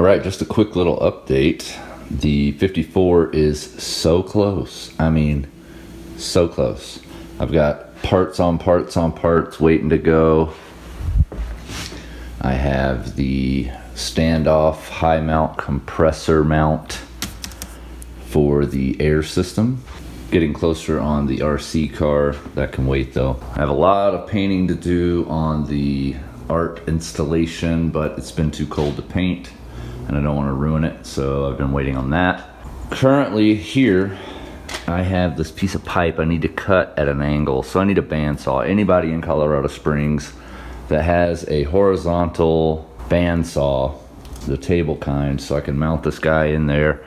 All right, just a quick little update. The 54 is so close. I mean, so close. I've got parts on parts on parts waiting to go. I have the standoff high mount compressor mount for the air system. Getting closer on the RC car. That can wait though. I have a lot of painting to do on the art installation, but it's been too cold to paint and I don't want to ruin it, so I've been waiting on that. Currently here, I have this piece of pipe I need to cut at an angle, so I need a bandsaw. Anybody in Colorado Springs that has a horizontal bandsaw, the table kind, so I can mount this guy in there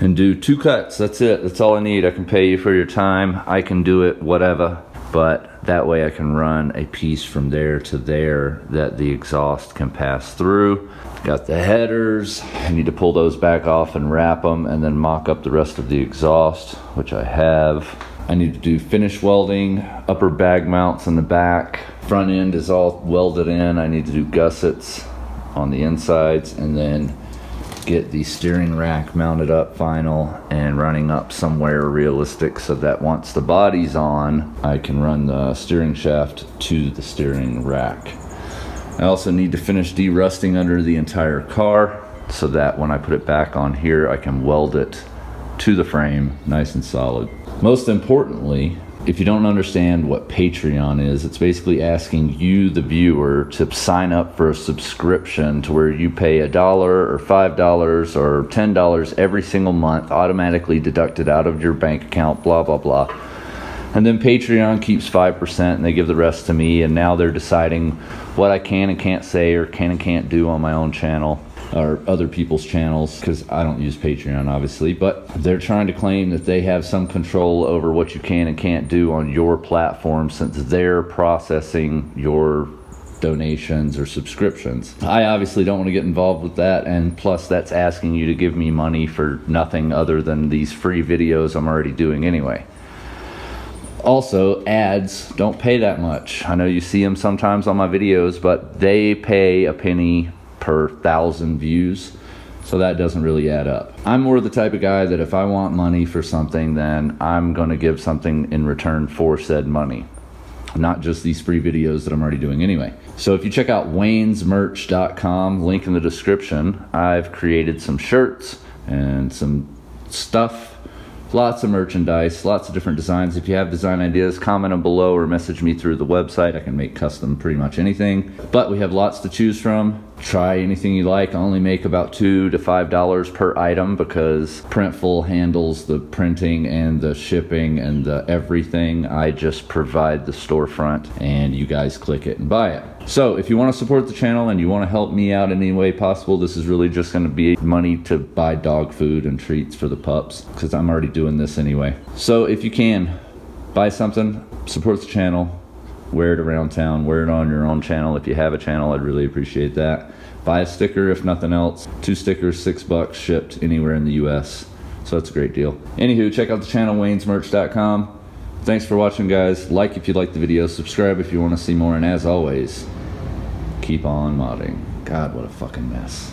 and do two cuts. That's it. That's all I need. I can pay you for your time. I can do it, whatever but that way I can run a piece from there to there that the exhaust can pass through. Got the headers, I need to pull those back off and wrap them and then mock up the rest of the exhaust, which I have. I need to do finish welding, upper bag mounts in the back. Front end is all welded in. I need to do gussets on the insides and then get the steering rack mounted up final and running up somewhere realistic so that once the body's on, I can run the steering shaft to the steering rack. I also need to finish derusting under the entire car so that when I put it back on here, I can weld it to the frame nice and solid. Most importantly, if you don't understand what Patreon is, it's basically asking you, the viewer, to sign up for a subscription to where you pay a dollar or five dollars or ten dollars every single month, automatically deducted out of your bank account, blah, blah, blah. And then Patreon keeps 5% and they give the rest to me. And now they're deciding what I can and can't say or can and can't do on my own channel or other people's channels because I don't use Patreon obviously, but they're trying to claim that they have some control over what you can and can't do on your platform since they're processing your donations or subscriptions. I obviously don't want to get involved with that and plus that's asking you to give me money for nothing other than these free videos I'm already doing anyway. Also, ads don't pay that much. I know you see them sometimes on my videos, but they pay a penny per thousand views. So that doesn't really add up. I'm more the type of guy that if I want money for something, then I'm going to give something in return for said money. Not just these free videos that I'm already doing anyway. So if you check out waynesmerch.com, link in the description, I've created some shirts and some stuff lots of merchandise, lots of different designs. If you have design ideas, comment them below or message me through the website. I can make custom pretty much anything. But we have lots to choose from. Try anything you like. I only make about two to five dollars per item because Printful handles the printing and the shipping and the everything. I just provide the storefront and you guys click it and buy it. So if you want to support the channel and you want to help me out in any way possible, this is really just going to be money to buy dog food and treats for the pups because I'm already doing this anyway. So if you can, buy something, support the channel, wear it around town, wear it on your own channel. If you have a channel, I'd really appreciate that. Buy a sticker if nothing else. Two stickers, six bucks shipped anywhere in the US. So that's a great deal. Anywho, check out the channel, waynesmerch.com. Thanks for watching, guys. Like if you like the video, subscribe if you want to see more, and as always, keep on modding. God, what a fucking mess.